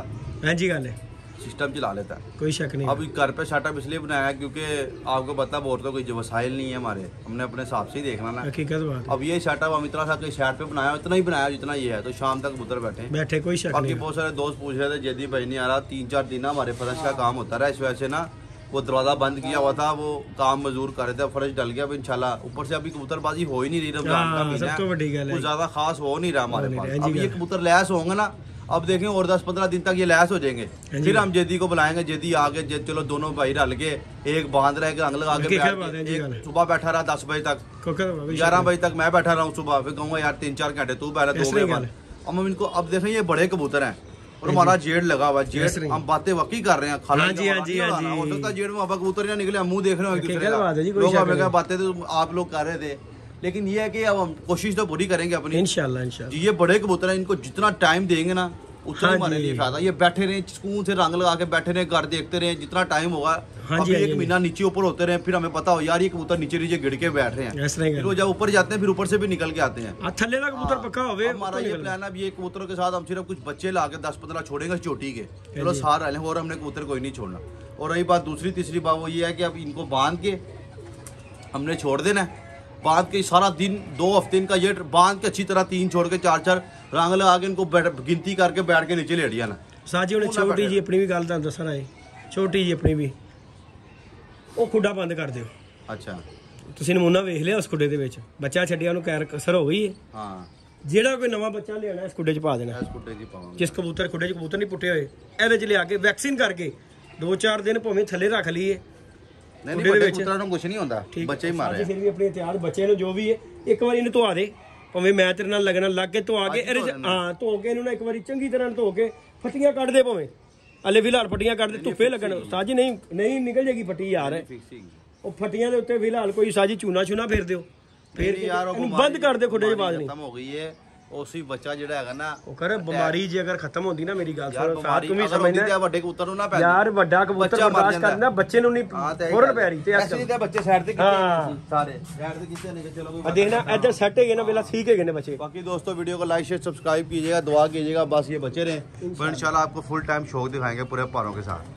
हाँ जी गल। है सिस्टम चला लेता है। कोई शक नहीं अब घर पे सेटअप इसलिए बनाया क्योंकि आपको पता बोर्ड तो कोई वसाइल नहीं है हमारे। हमने अपने हिसाब से ही देखना ना। हकीकत बात अब ये सेटअप हम इतना सा शहर पे बनाया इतना ही बनाया जितना ये है। तो शाम तक उधर बैठे। बैठे कोई शक बाकी बहुत सारे दोस्त पूछ रहे थे जेदी भाई नहीं आ रहा तीन चार दिन हमारे फर्श का काम होता रहा। इस वजह से ना वो दरवाज़ा बंद किया हुआ था वो काम मजदूर कर रहे थे। फर्श डल गया इनशाला ऊपर से अभी कबूतरबाजी हो ही नहीं रही रमज़ान हाँ, का ज़्यादा खास हो नहीं रहा हमारे पास। ये कबूतर लैस होंगे ना अब देखें और दस पंद्रह दिन तक ये लैस हो जाएँगे। फिर हम जेदी को बुलाएँगे जेदी आके जे- चलो दोनों भाई रल के एक बाँध रहे रंग लगा के बैठ है, है। सुबह बैठा रहा दस बजे तक। ग्यारह बजे तक मैं बैठा रहा हूँ सुबह फिर कहूँगा यार तीन चार घंटे तू पहले दो बजे अब हम इनको अब देखें ये बड़े कबूतर हैं और हमारा जेड लगा हुआ जेड हम बातें वकी कर रहे हैं खाला हाँ जी हाँ जी, हाँ। हो जी। सकता जेड में कबूतर ही ना निकले हम मुँह देख रहे हो एक दूसरे का। है लोग बातें तो आप लोग कर रहे थे लेकिन ये है कि अब हम कोशिश तो पूरी करेंगे अपनी। इनशाला ये बड़े कबूतर हैं इनको जितना टाइम देंगे ना उतना हमारे लिए फ़ायदा ये बैठे रहे सुकून से रंग लगा के बैठे रहे घर देखते रहे जितना टाइम होगा हाँ जी, हाँ एक महीना नीचे ऊपर होते रहे फिर हमें पता हो यार ये कबूतर नीचे नीचे गिर के बैठ रहे हैं। फिर वो जब ऊपर जाते हैं फिर ऊपर से भी निकल के आते हैं। हाँ, थल्ले का कबूतर हाँ, पक्का हमारा ये प्लान अब ये कबूतरों के साथ हम सिर्फ़ कुछ बच्चे ला के दस पंद्रह छोड़ेंगे चोटी के। चलो सार रहे और हमने कबूतर कोई नहीं छोड़ना। और रही बात दूसरी तीसरी बात वो ये है कि अब इनको बाँध के हमने छोड़ देना बांध के सारा दिन दो हफ्ते इनका ये बांध के अच्छी तरह तीन छोड़ के चार चार रंग लगा के इनको बैठ- गिनती करके बैठ के नीचे लेट जाना ਸਾਜੀ ਹੁਣ ਉਹਨਾਂ ਛੋਟੀ ਬੈਠੇ। ਜੀ ਆਪਣੀ ਵੀ ਗੱਲ ਤੁਹਾਨੂੰ ਦੱਸਣਾ ਹੈ ਛੋਟੀ ਜੀ ਆਪਣੀ ਵੀ ਉਹ ਖੁੱਡਾ ਬੰਦ ਕਰ ਦਿਓ अच्छा ਤੁਸੀਂ ਨਮੂਨਾ ਵੇਖ ਲਿਆ ਉਸ ਖੁੱਡੇ ਦੇ ਵਿੱਚ ਬੱਚਾ ਛੱਡਿਆ ਉਹਨੂੰ ਕੈਰ ਕਸਰ ਹੋ ਗਈ ਹੈ हाँ ਜਿਹੜਾ ਕੋਈ ਨਵਾਂ ਬੱਚਾ ਲਿਆਣਾ ਇਸ ਖੁੱਡੇ 'ਚ ਪਾ ਦੇਣਾ ऐस कुट्टे जी पाऊंगे ਜਿਸ ਕਬੂਤਰ ਖੁੱਡੇ 'ਚ ਕਬੂਤਰ ਨਹੀਂ ਪੁੱਟੇ ਹੋਏ ਇਹਦੇ 'ਚ ਲਿਆ ਕੇ ਵੈਕਸੀਨ ਕਰਕੇ 2-4 ਦਿਨ ਭਾਵੇਂ ਥੱਲੇ ਰੱਖ ਲਈਏ ਨਹੀਂ ਨਹੀਂ ਵੱਡੇ ਪੁੱਤਰਾਂ ਨੂੰ ਕੁਝ ਨਹੀਂ ਹੁੰਦਾ। ਬੱਚੇ ਹੀ ਮਾਰੇ ਫਿਰ ਵੀ ਆਪਣੇ ਇਤਿਹਾਸ ਬੱਚੇ ਨੂੰ ਜੋ ਵੀ ਹੈ ਇੱਕ ਵਾਰੀ ਇਹਨੂੰ ਧਵਾ ਦੇ। ਭਾਵੇਂ ਮੈਂ ਤੇਰੇ ਨਾਲ ਲੱਗਣਾ ਲੱਗ ਕੇ ਧਵਾ ਕੇ ਹਾਂ ਧੋ ਕੇ ਇਹਨੂੰ ਨਾ ਇੱਕ ਵਾਰੀ ਚੰਗੀ ਤਰ੍ਹਾਂ ਧੋ ਕੇ ਫੱਟੀਆਂ ਕੱਢ ਦੇ ਭਾਵੇਂ। ਅਲੇ ਫਿਲਹਾਲ ਫਟੀਆਂ ਕੱਢ ਦੇ ਧੁੱਪੇ ਲੱਗਣ ਸਾਜੀ ਨਹੀਂ ਨਹੀਂ ਨਿਕਲ ਜੇਗੀ ਫੱਟੀ ਯਾਰ। ਉਹ ਫਟੀਆਂ ਦੇ ਉੱਤੇ ਫਿਲਹਾਲ ਕੋਈ ਸਾਜੀ ਚੂਨਾ ਛੂਨਾ ਫੇਰ ਦਿਓ। ਫੇਰ ਯਾਰ ਬੰਦ ਕਰ ਦੇ ਖੁੱਡੇ ਦੀ ਨਹੀਂ ਖਤਮ ਹੋ ਗਈ ਹੈ ਉਸੇ ਬੱਚਾ ਜਿਹੜਾ ਹੈਗਾ ਨਾ ਉਹ ਕਰ ਬਿਮਾਰੀ ਜੇ ਅਗਰ ਖਤਮ ਹੁੰਦੀ ਨਾ ਮੇਰੀ ਗੱਲ ਯਾਰ ਸੁਣ ਬਿਮਾਰੀ ਤੂੰ ਵੀ ਅਗਰ ਹੁੰਦੀ ਸਮਝਣਾ ਤਾਂ ਵੱਡੇ ਕਬੂਤਰ ਨੂੰ ਨਾ ਪੈਂਦੀ ਯਾਰ ਵੱਡਾ ਕਬੂਤਰ ਬੱਚਾ ਮਰ ਬਰਦਾਸ਼ਤ ਜਾਂਦਾ। ਕਰਨਾ ਬੱਚੇ ਨੂੰ ਨਹੀਂ ਹਾਂ ਤੇ ਫੌਰਨ ਪੈ ਰਹੀ ਤੇ ਇਸ ਐਸੇ ਤਾਂ ਬੱਚੇ ਸਾਈਡ ਤੇ ਹਾਂ। ਕਿੱਥੇ ਸਾਰੇ ਸਾਈਡ ਤੇ ਕਿੱਥੇ ਨਹੀਂ ਚਲੋ ਕੋਈ ਆ ਦੇਖਣਾ ਇੱਧਰ ਸੈੱਟ ਹੈਗੇ ਨਾ ਵੇਲਾ ठीक ਹੈਗੇ ਨੇ ਬੱਚੇ बाकी दोस्तों वीडियो को लाइक शेयर सब्सक्राइब कीजिएगा दुआ कीजिएगा बस ये बचे रहें तो इंशाल्लाह आपको फुल टाइम शौक दिखाएंगे पूरे पारों के साथ